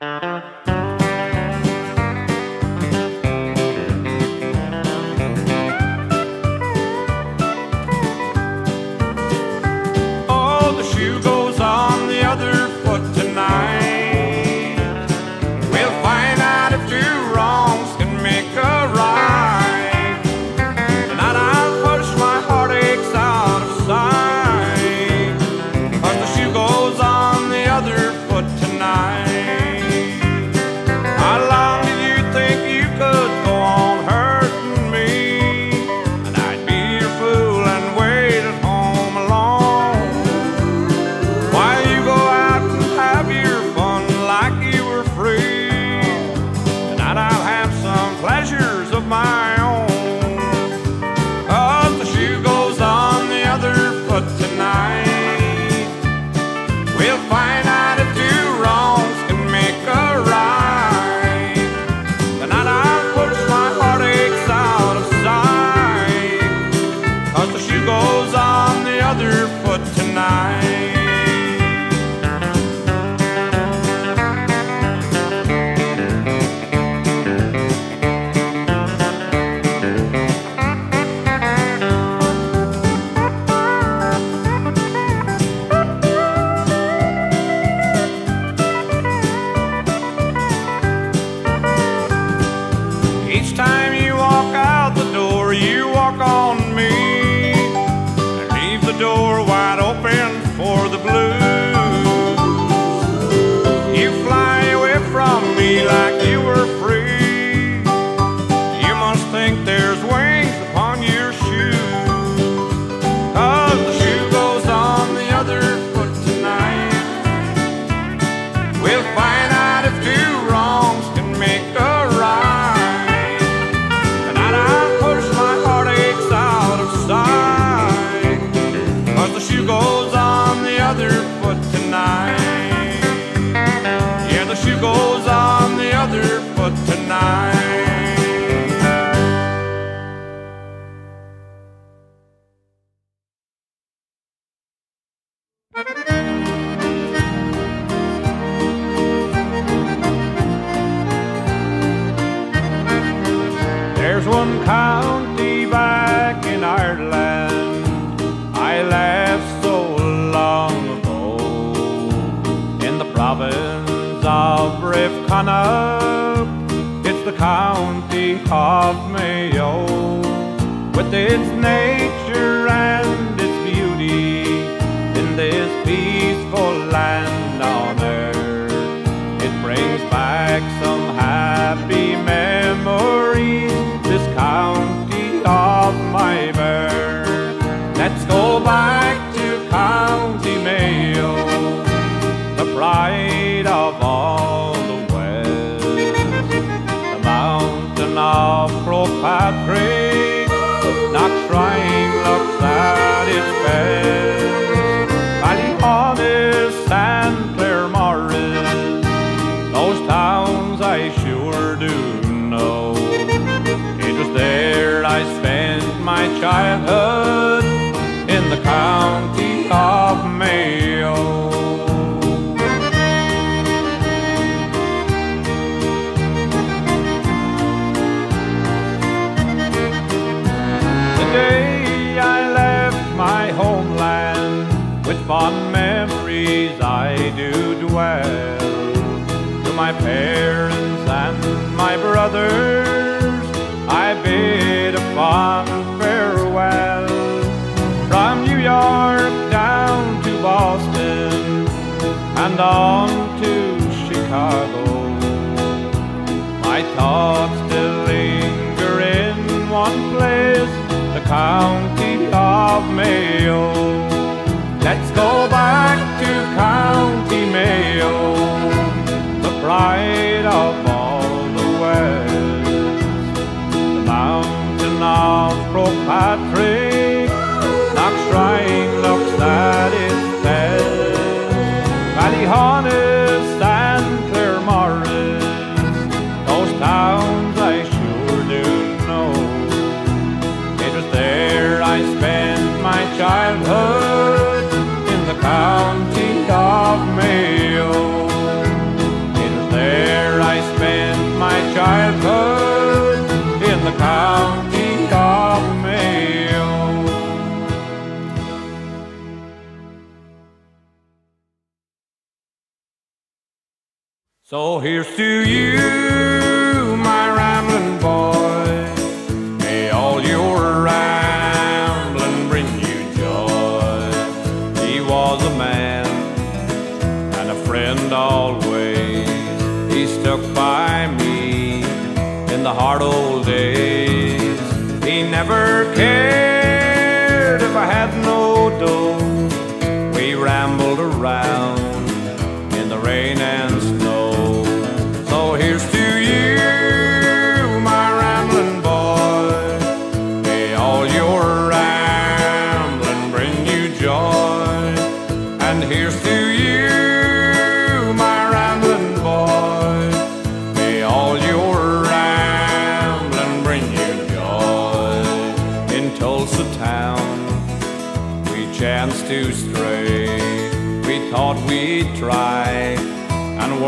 Uh-huh. but tonight. of Mayo with its name. my childhood in the county of Mayo. The day I left my homeland, with fond memories I do dwell. To my parents and my brothers, I bid a fond and on to Chicago. My thoughts still linger in one place, the county of Mayo. Let's go back to County Mayo, the pride of all the West, the mountain of Croagh Patrick, Knock Shrine looks haunted. Here's to you,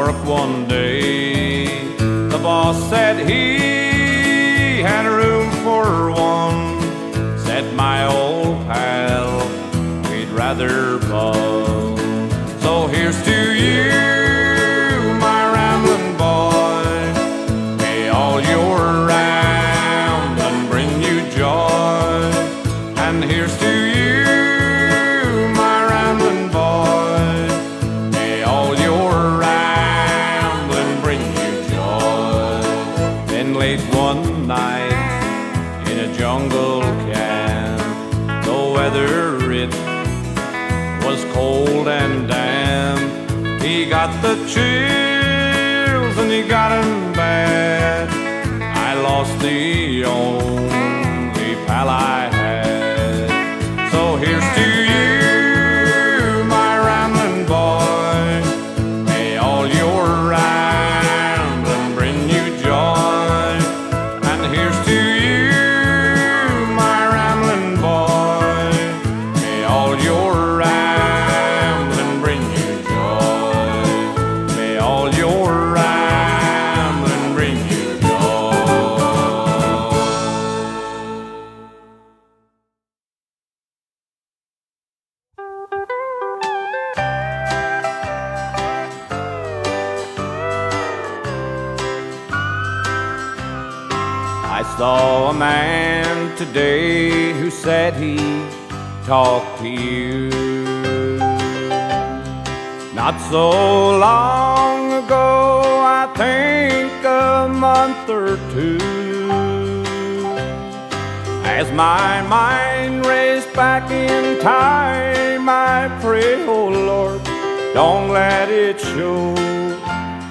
work one day. The boss said he had room for one. Said my old pal, we'd rather bug. Lost the only pal I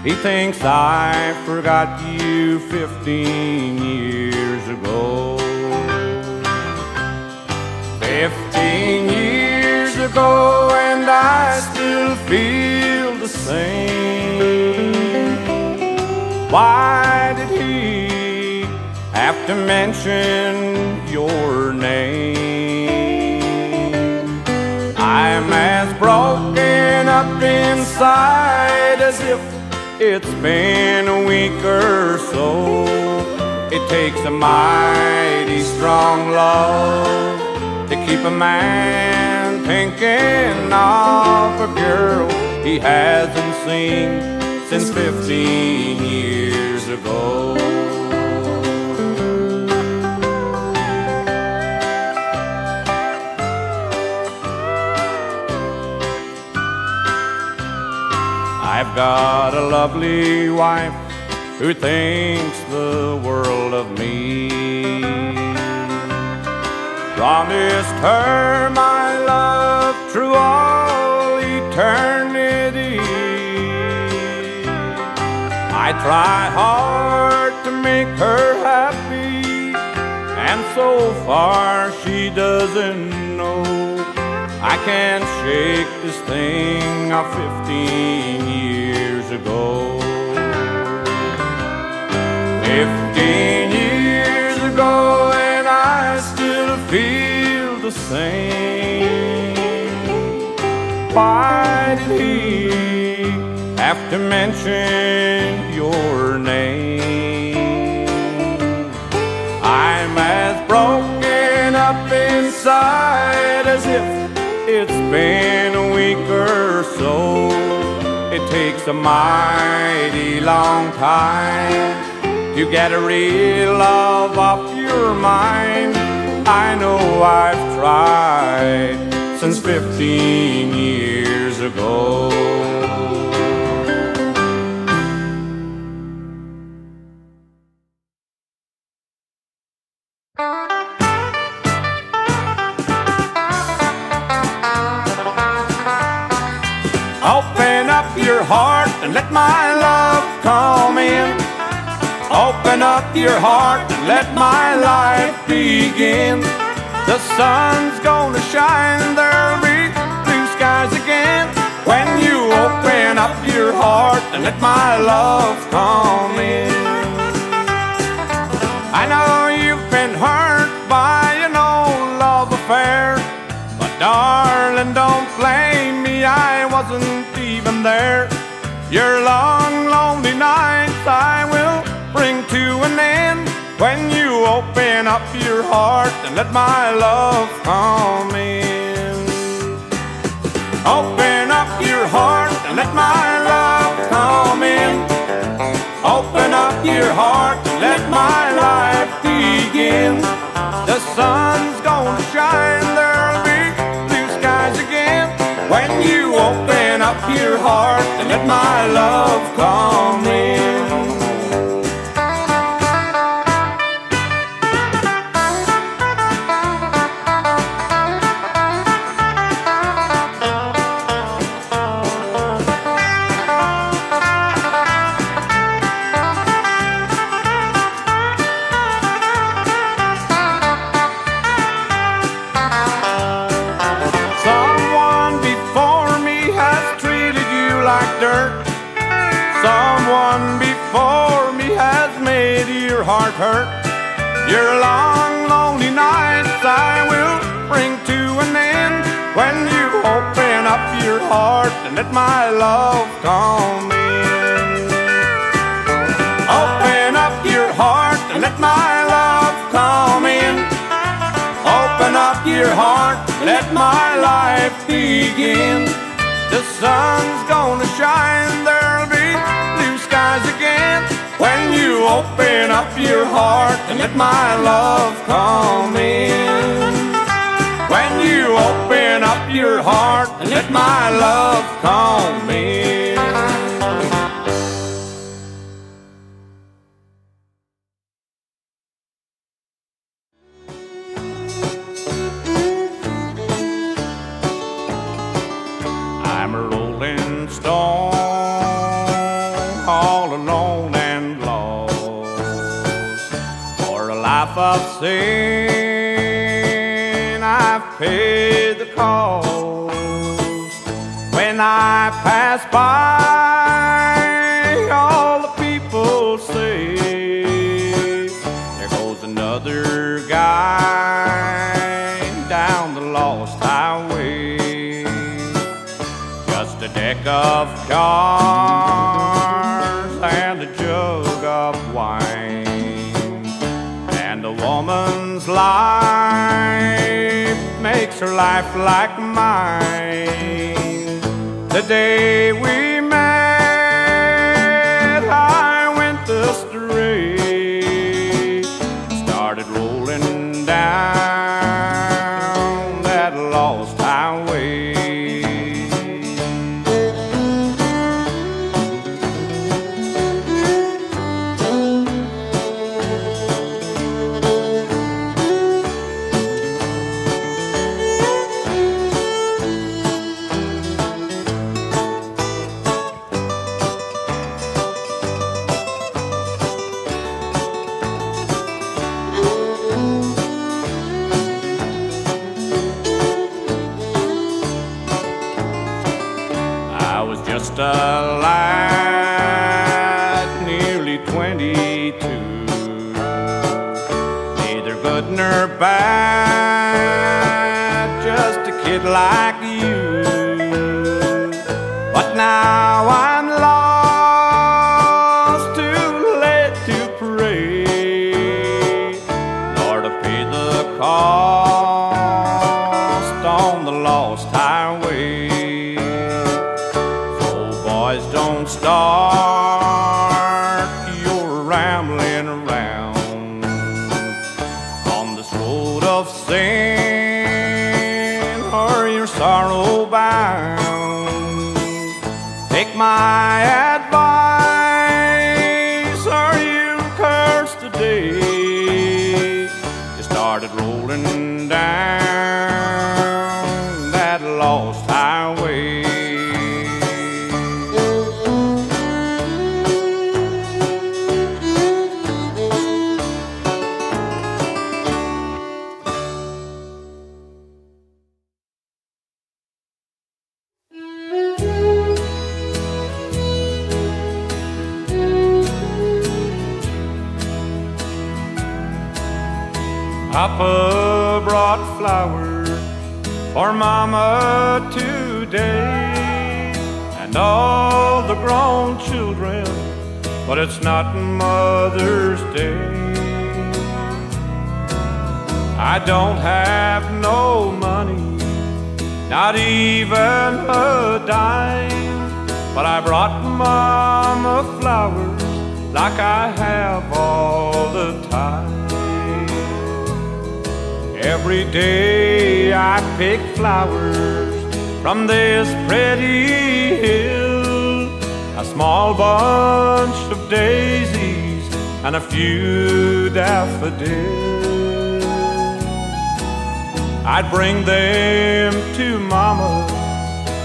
He thinks I forgot you 15 years ago. 15 years ago, and I still feel the same. Why did he have to mention your name? I'm as broken up inside as if it's been a week or so. It takes a mighty strong love to keep a man thinking of a girl he hasn't seen since 15 years ago. I've got a lovely wife who thinks the world of me. Promised her my love through all eternity. I try hard to make her happy, and so far she doesn't can't shake this thing off 15 years ago. 15 years ago, and I still feel the same. Why did he have to mention your name? I'm as broken up inside as if it's been a week or so. It takes a mighty long time to get a real love off your mind. I know I've tried since 15 years ago. Open up your heart and let my love come in. Open up your heart and let my life begin. The sun's gonna shine, there'll be blue skies again. When you open up your heart and let my love come in. I know you've been hurt wasn't even there. Your long, lonely nights I will bring to an end when you open up your heart and let my love come in. Open up your heart and let my love come in. Open up your heart and let my life begin. The sun's let my love come lost of sin, or your sorrow bound. Take my advice, it's not Mother's Day. I don't have no money, not even a dime, but I brought Mama flowers like I have all the time. Every day I pick flowers from this pretty hill, a small bunch of daisies and a few daffodils. I'd bring them to Mama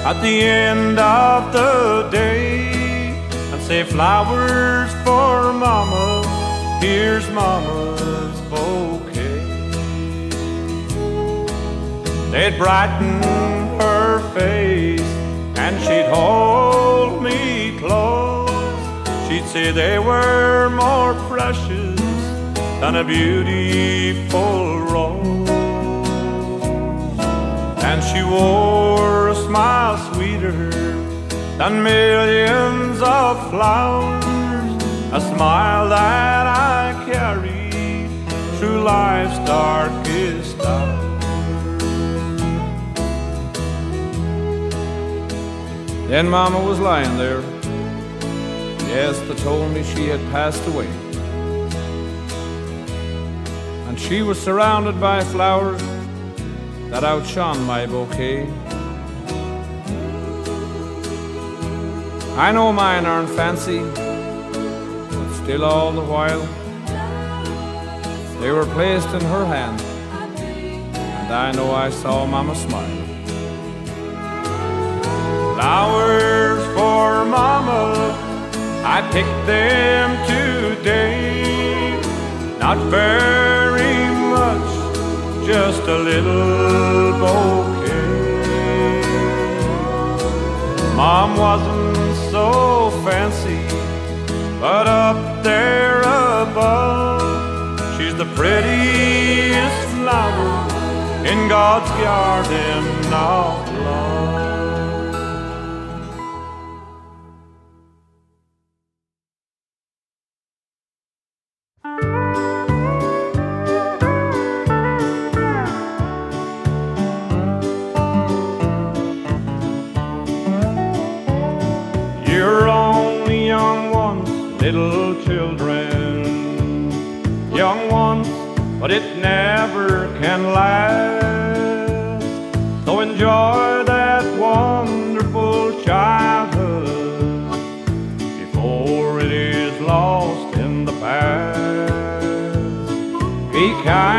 at the end of the day and say, Flowers for Mama, here's Mama's bouquet. They'd brighten her face and she'd hold me close. Say they were more precious than a beautiful rose. And she wore a smile sweeter than millions of flowers, a smile that I carry through life's darkest hour. Then Mama was lying there. Yes, they told me she had passed away. And she was surrounded by flowers that outshone my bouquet. I know mine aren't fancy, but still all the while they were placed in her hand, and I know I saw Mama smile. Flowers for Mama, I picked them today. Not very much, just a little bouquet. Mom wasn't so fancy, but up there above, she's the prettiest flower in God's garden of little children. Young ones, but it never can last. So enjoy that wonderful childhood before it is lost in the past. Be kind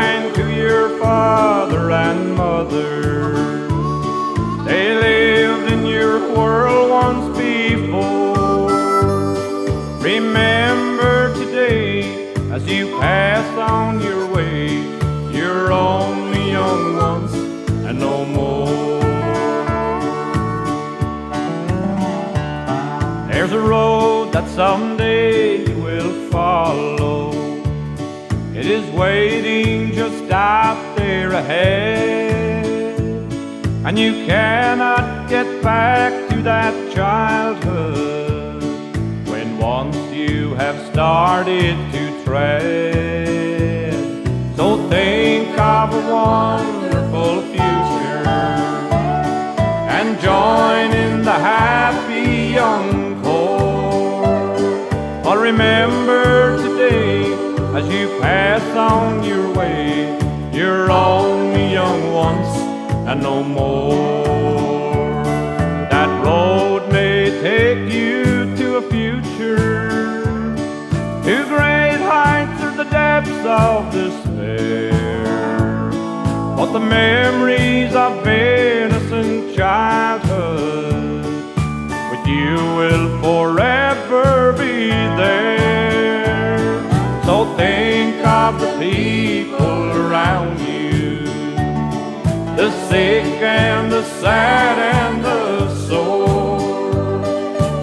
someday you will follow. It is waiting just out there ahead. And you cannot get back to that childhood when once you have started to tread. So think of a wonderful future you're only young once and no more. That road may take you to a future, to great heights or the depths of despair. But the memories of innocent childhood with you will forever be there. So think of the people around you, the sick and the sad and the sore.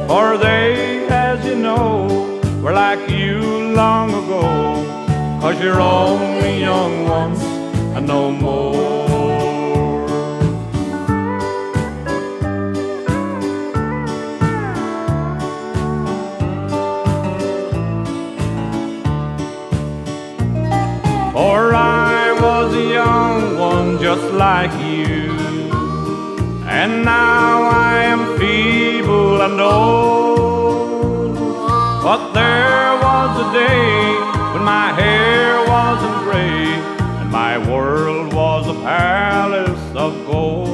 For they, as you know, were like you long ago, cause you're only young once and no more. Just like you, and now I am feeble and old. But there was a day when my hair wasn't gray and my world was a palace of gold.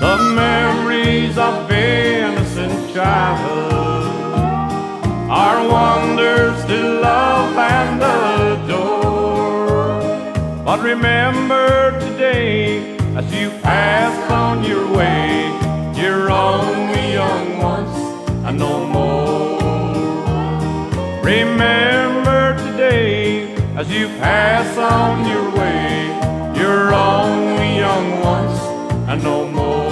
The memories of innocent childhood remember today, as you pass on your way, you're only young once and no more. Remember today, as you pass on your way, you're only young once and no more.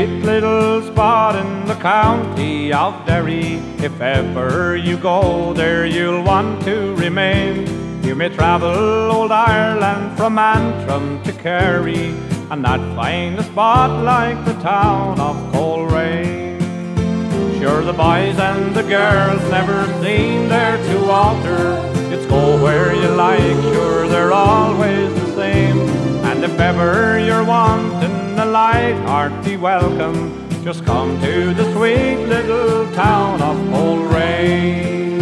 Sweet little spot in the county of Derry. If ever you go there, you'll want to remain. You may travel old Ireland from Antrim to Kerry and not find a spot like the town of Coleraine. Sure, the boys and the girls never seem there to alter. It's go where you like, sure, they're always the same. And if ever you're wanting hearty welcome, just come to the sweet little town of Coleraine.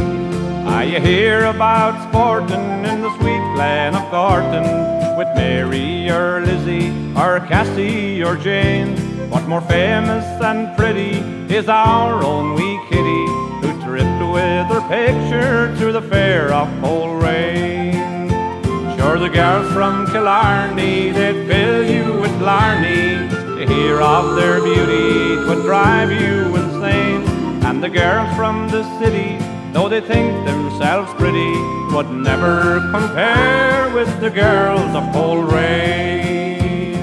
Ah, you hear about sporting in the sweet glen of Gorton with Mary or Lizzie or Cassie or Jane. What more famous and pretty is our own wee kitty who tripped with her picture to the fair of Coleraine. Sure, the girls from Killarney, they'd fill you with blarney. To hear of their beauty, would drive you insane. And the girls from the city, though they think themselves pretty, would never compare with the girls of Coleraine.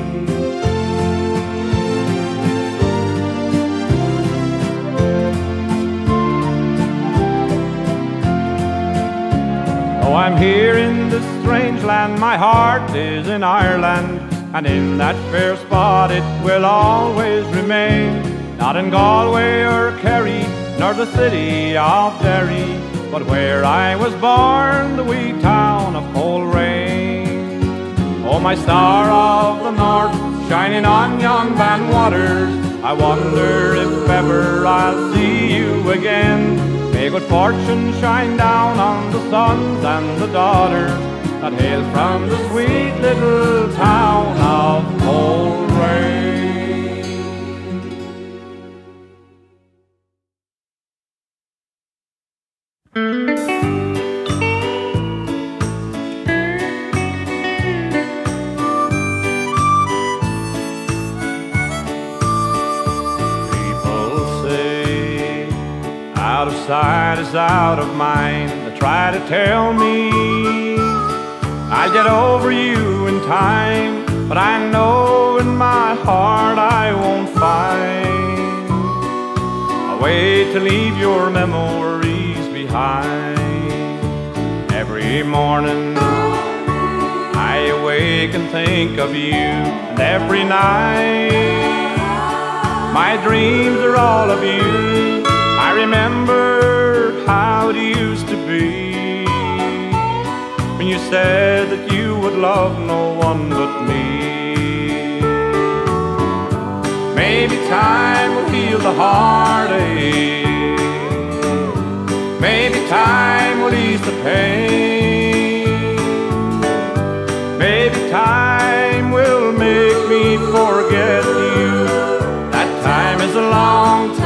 Oh, I'm here in this strange land, my heart is in Ireland, and in that fair spot it will always remain. Not in Galway or Kerry, nor the city of Derry, but where I was born, the wee town of Coleraine. Oh, my star of the north, shining on yon Bann waters, I wonder if ever I'll see you again. May good fortune shine down on the sons and the daughters that hail from the sweet little town of Coleraine. People say out of sight is out of mind. They try to tell me I'll get over you in time, but I know in my heart I won't find a way to leave your memories behind. Every morning I awake and think of you, and every night My dreams are all of you. I remember how it used to you said that you would love no one but me. Maybe time will heal the heartache. Maybe time will ease the pain. Maybe time will make me forget you. That time is a long time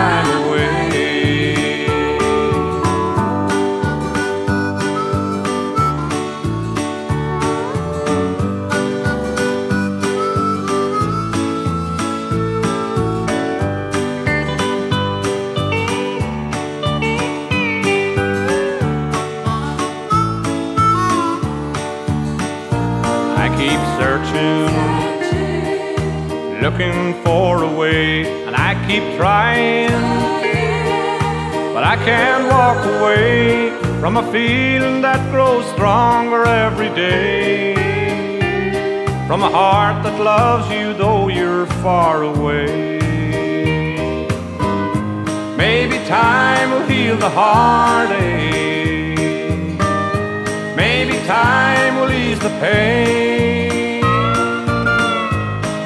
keep trying, but I can't walk away from a feeling that grows stronger every day. From a heart that loves you though you're far away. Maybe time will heal the heartache. Maybe time will ease the pain.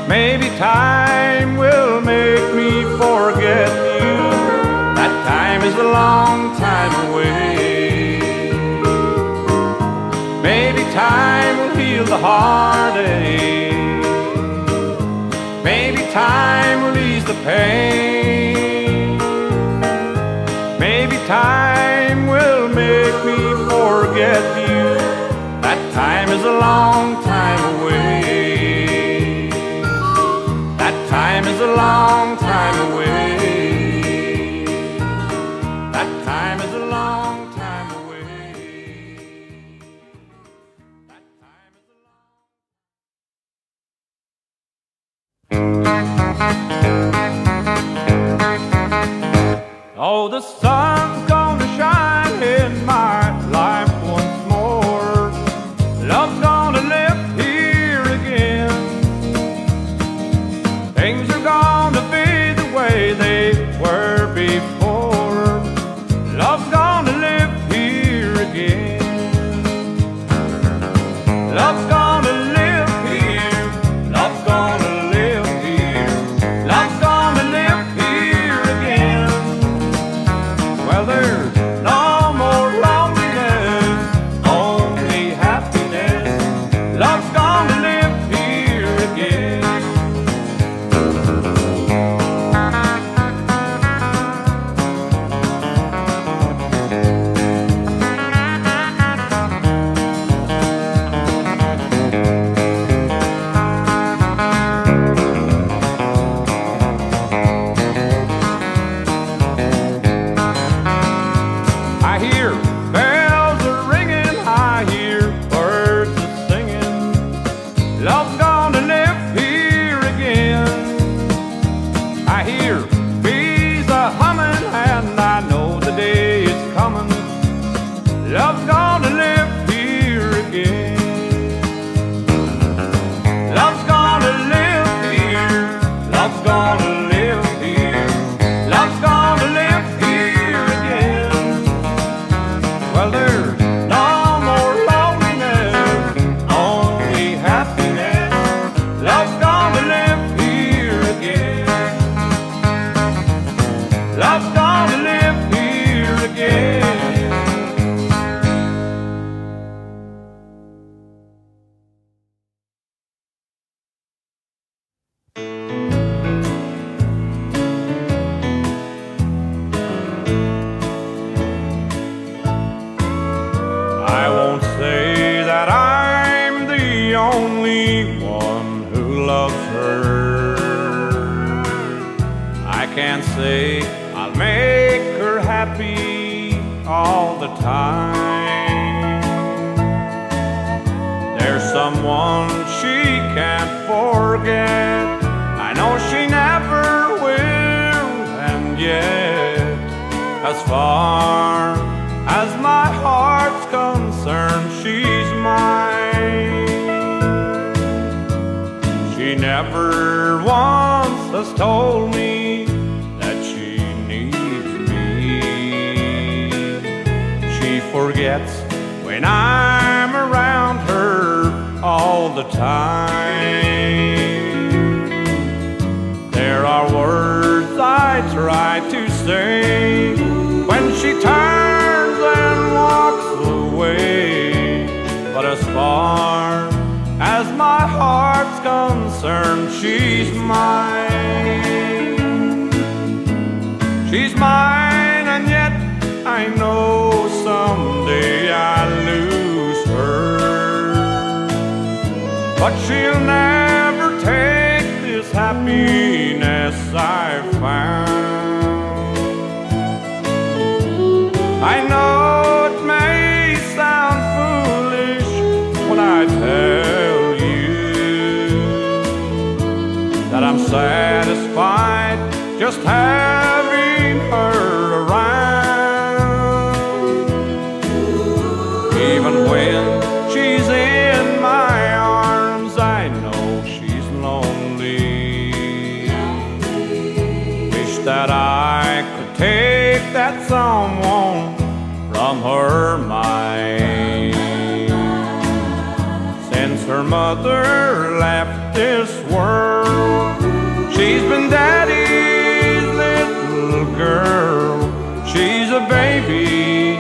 Maybe time will is a long time away. Maybe time will heal the heartache. Maybe time will ease the pain. Maybe time will make me forget you. That time is a long time away. That time is a long time time. There's someone she can't forget. I know she never will, and yet, as far as my heart's concerned, she's mine. She never once has told me the time. There are words I try to say when she turns and walks away, but as far as my heart's concerned, she's mine. She'll never take this happiness I've found. I know it may sound foolish when I tell you that I'm satisfied just having been daddy's little girl. She's a baby,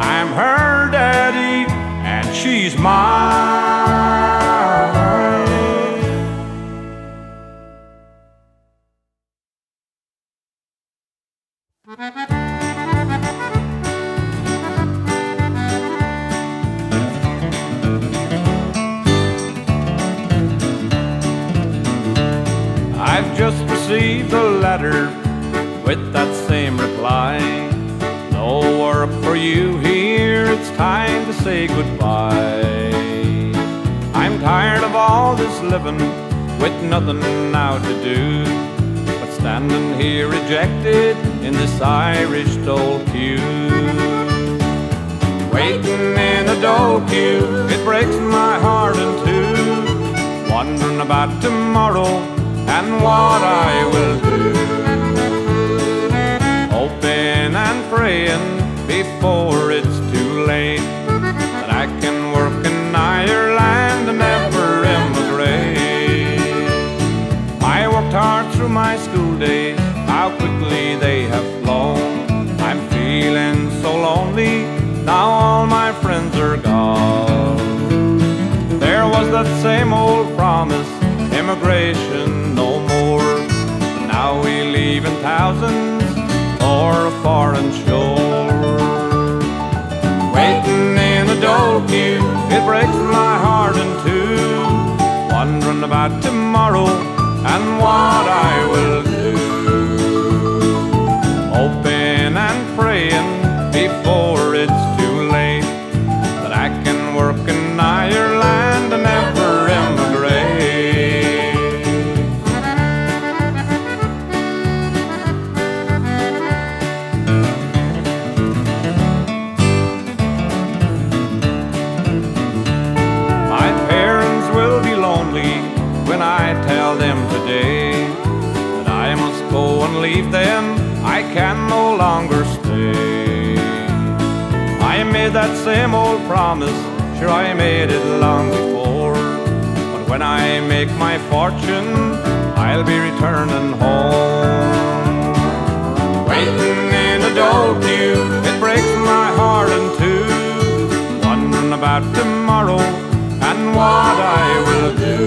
I'm her daddy, and she's mine. Living with nothing now to do. But standing here rejected in this Irish toll queue. Waiting in a dole queue, it breaks my heart in two. Wondering about tomorrow and what I will do. Hoping and praying before it's through my school days, how quickly they have flown. I'm feeling so lonely, now all my friends are gone. There was that same old promise, immigration no more. Now we leave in thousands for a foreign shore. Waiting in a dole queue, it breaks my heart in two. Wondering about tomorrow and what I will same old promise, sure I made it long before. But when I make my fortune, I'll be returning home. Waiting in a dole queue, it breaks my heart in two. Wondering about tomorrow and what I will do.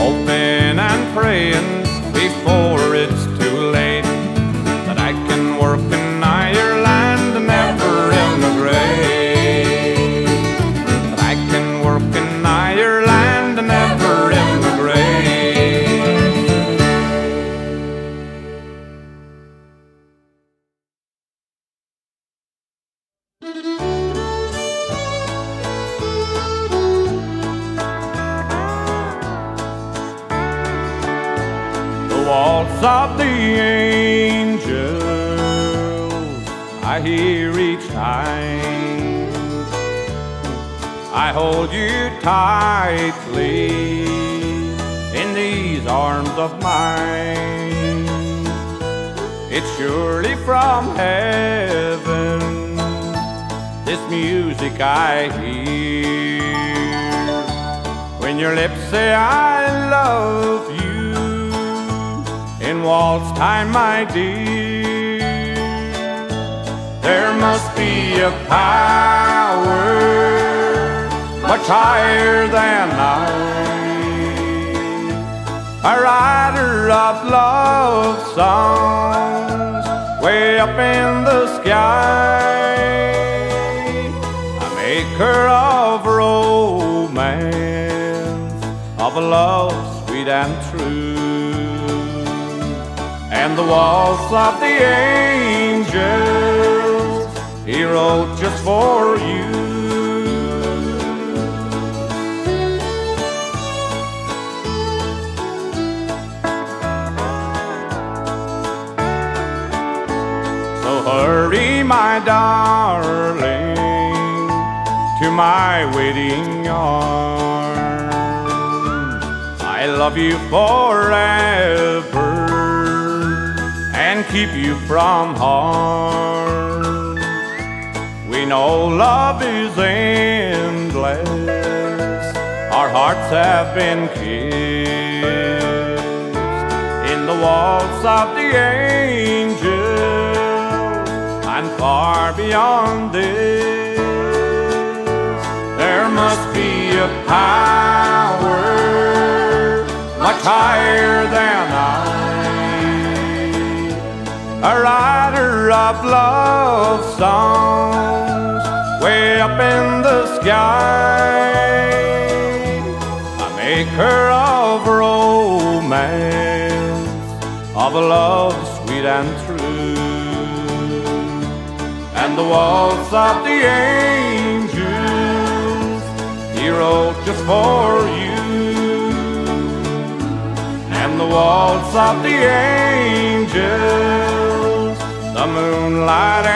Hoping and praying hold you tightly in these arms of mine. It's surely from heaven this music I hear. When your lips say I love you in waltz time, my dear, there must be a power much higher than I. A writer of love songs way up in the sky, a maker of romance, of a love sweet and true, and the waltz of the angels he wrote just for you. My darling, to my waiting arms. I love you forever and keep you from harm. We know love is endless, our hearts have been kissed in the waltz of the angels far beyond this. There must be a power much higher than I, a writer of love songs way up in the sky, a maker of romance, of love sweet and true the waltz of the angels. He wrote just for you. And the waltz of the angels the moonlight